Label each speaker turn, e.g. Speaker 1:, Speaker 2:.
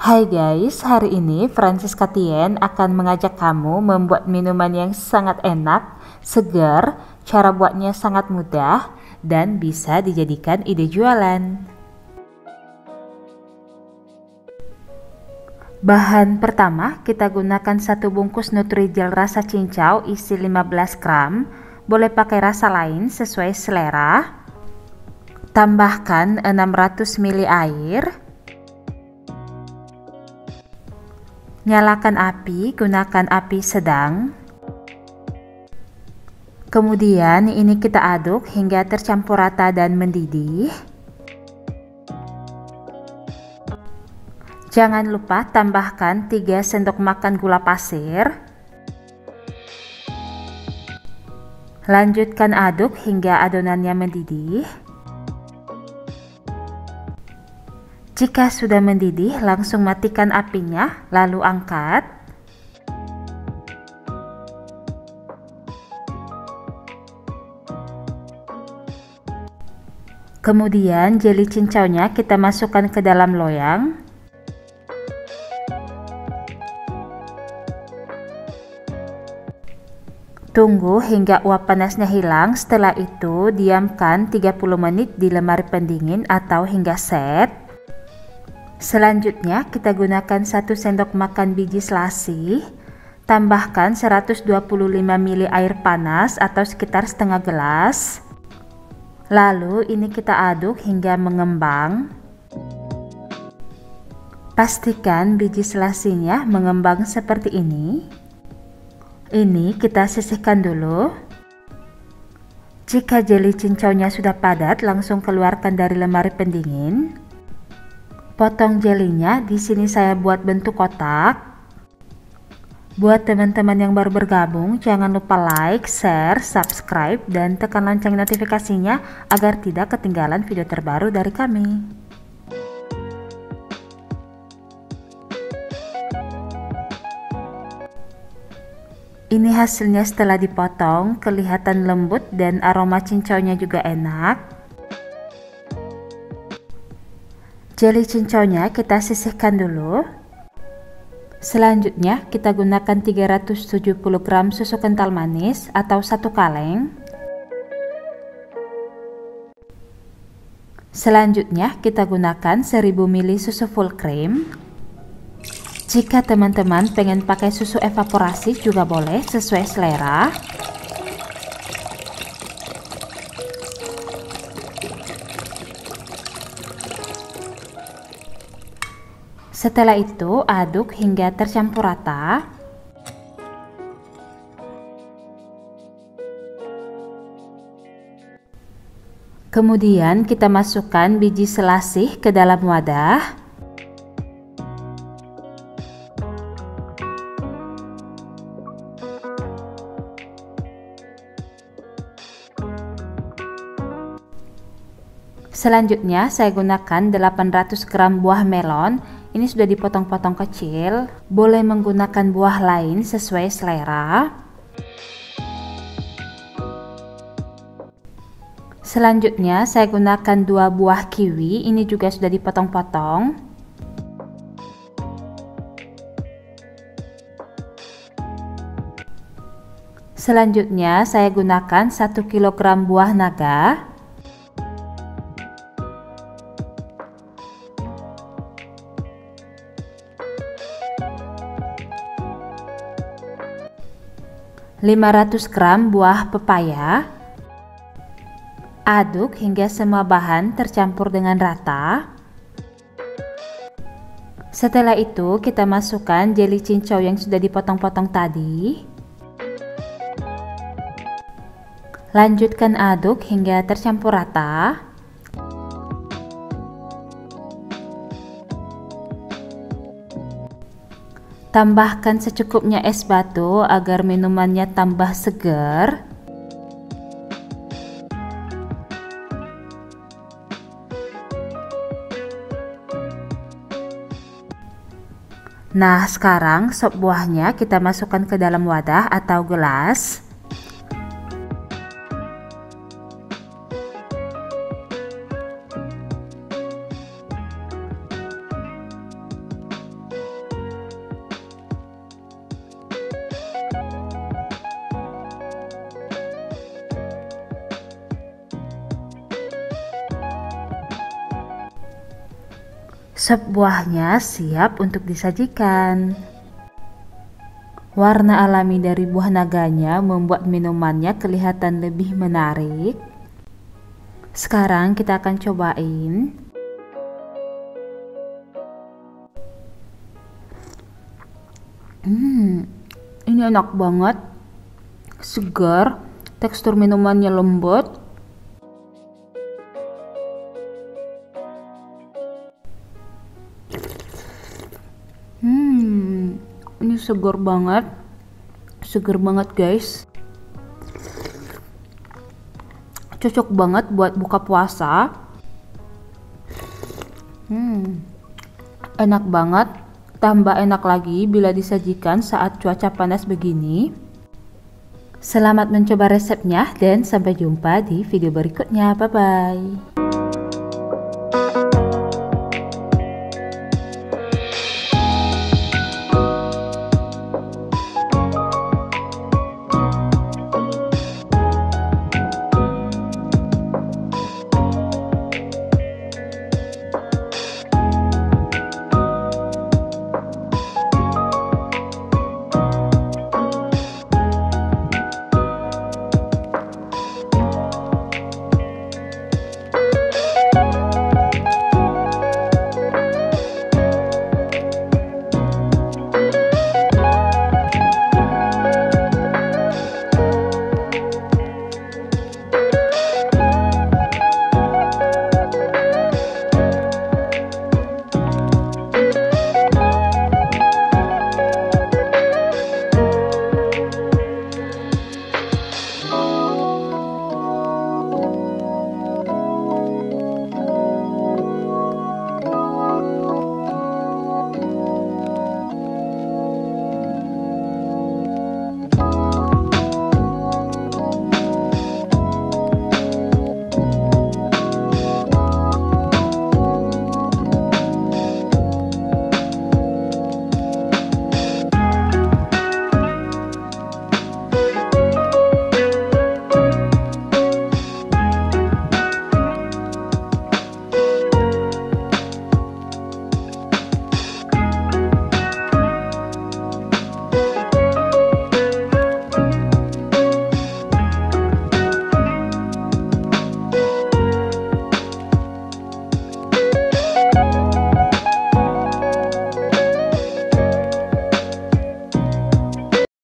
Speaker 1: Hai guys, hari ini Francisca Tien akan mengajak kamu membuat minuman yang sangat enak, segar, cara buatnya sangat mudah, dan bisa dijadikan ide jualan. Bahan pertama, kita gunakan satu bungkus Nutrijel rasa cincau isi 15 gram, boleh pakai rasa lain sesuai selera. Tambahkan 600 ml air, Nyalakan api, gunakan api sedang. Kemudian ini kita aduk hingga tercampur rata dan mendidih. Jangan lupa tambahkan 3 sendok makan gula pasir. Lanjutkan aduk hingga adonannya mendidih. Jika sudah mendidih, langsung matikan apinya, lalu angkat. Kemudian jeli cincaunya kita masukkan ke dalam loyang. Tunggu hingga uap panasnya hilang, setelah itu diamkan 30 menit di lemari pendingin atau hingga set. Selanjutnya kita gunakan 1 sendok makan biji selasi, tambahkan 125 ml air panas atau sekitar setengah gelas. Lalu ini kita aduk hingga mengembang. Pastikan biji selasinya mengembang seperti ini. Ini kita sisihkan dulu. Jika jeli cincaunya sudah padat, langsung keluarkan dari lemari pendingin. Potong jelinya, di sini saya buat bentuk kotak. Buat teman-teman yang baru bergabung, jangan lupa like, share, subscribe, dan tekan lonceng notifikasinya agar tidak ketinggalan video terbaru dari kami. Ini hasilnya setelah dipotong, kelihatan lembut dan aroma cincaunya juga enak. Jeli cincaunya kita sisihkan dulu. Selanjutnya kita gunakan 370 gram susu kental manis atau satu kaleng. Selanjutnya kita gunakan 1000 ml susu full cream. Jika teman-teman pengen pakai susu evaporasi juga boleh sesuai selera. Setelah itu, aduk hingga tercampur rata. Kemudian kita masukkan biji selasih ke dalam wadah. Selanjutnya saya gunakan 800 gram buah melon ini sudah dipotong-potong kecil. Boleh menggunakan buah lain sesuai selera. Selanjutnya saya gunakan dua buah kiwi. Ini juga sudah dipotong-potong. Selanjutnya saya gunakan 1 kg buah naga. 500 gram buah pepaya aduk hingga semua bahan tercampur dengan rata. Setelah itu kita masukkan jeli cincau yang sudah dipotong-potong tadi. Lanjutkan aduk hingga tercampur rata Tambahkan secukupnya es batu agar minumannya tambah segar. Nah, sekarang sop buahnya kita masukkan ke dalam wadah atau gelas. Sop buahnya siap untuk disajikan. Warna alami dari buah naganya membuat minumannya kelihatan lebih menarik. Sekarang kita akan cobain. Hmm, ini enak banget. Segar, tekstur minumannya lembut. Segar banget. Segar banget, guys. Cocok banget buat buka puasa. Hmm, enak banget. Tambah enak lagi bila disajikan saat cuaca panas begini. Selamat mencoba resepnya dan sampai jumpa di video berikutnya. Bye bye.